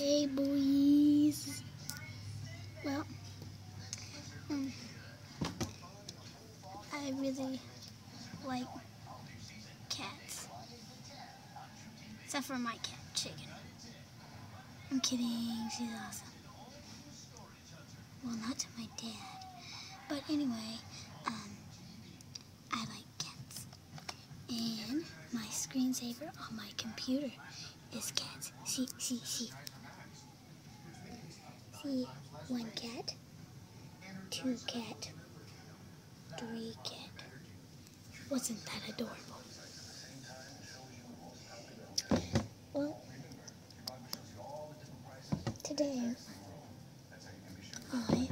Hey boys. Well, um, I really like cats. Except for my cat, Chicken. I'm kidding, she's awesome. Well, not to my dad. But anyway, um, I like cats. And my screensaver on my computer is cats. See, see, see. See, one cat, two cat, three cat. Wasn't that adorable? Well, today I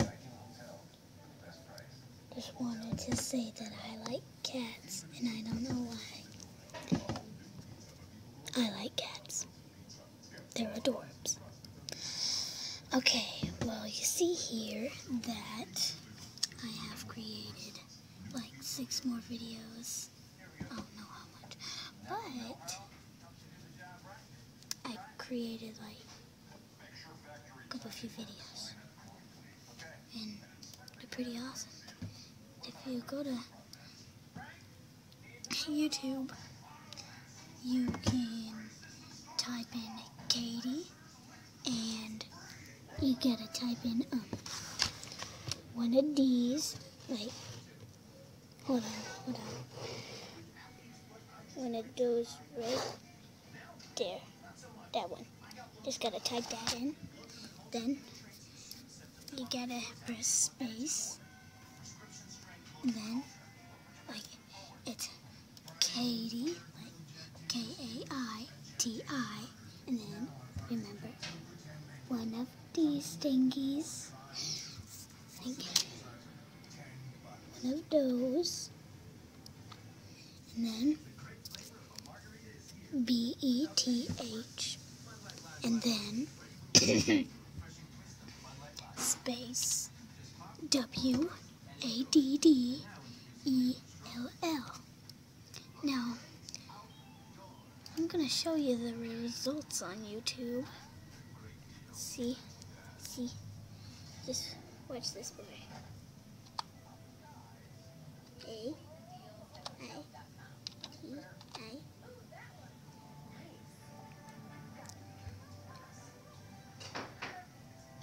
just wanted to say that I like cats, and I don't know why. I like cats. They're adorbs. Okay, well, you see here that I have created like six more videos. I don't know how much, but I created like a couple few videos, and they're pretty awesome. If you go to YouTube, you can type in Kaiti and you gotta type in um one of these. Wait, hold on, hold on. One of those right there, that one. Just gotta type that in. Then you gotta press space. And then like it's Kaiti, like K these thingies, like one of those, and then B E T H, and then space W A D D E L L. Now, I'm gonna show you the results on YouTube. See, see, just watch this boy. A, I, T, I.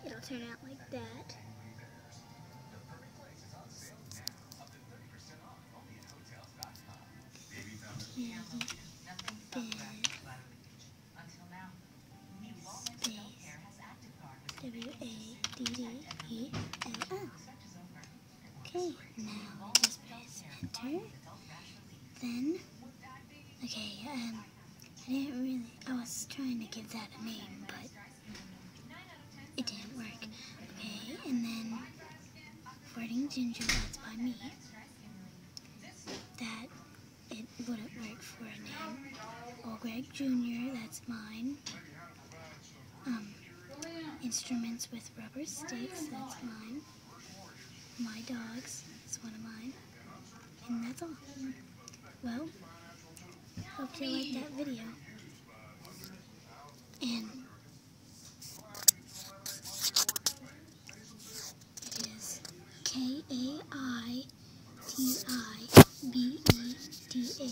It'll turn out like that. Now just press. Then, okay, um, I didn't really, I was trying to give that a name, but it didn't work. Okay, and then Farting Ginger, that's by me. That it wouldn't work for a name. Old Greg Jr., that's mine. Um, instruments with rubber sticks, that's mine. My dogs, It's one of mine. And that's all. Well, hope you liked that video. And it is K A I T I B E D A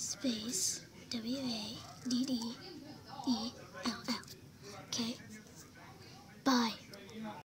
space W A D D E L L. Okay? Bye.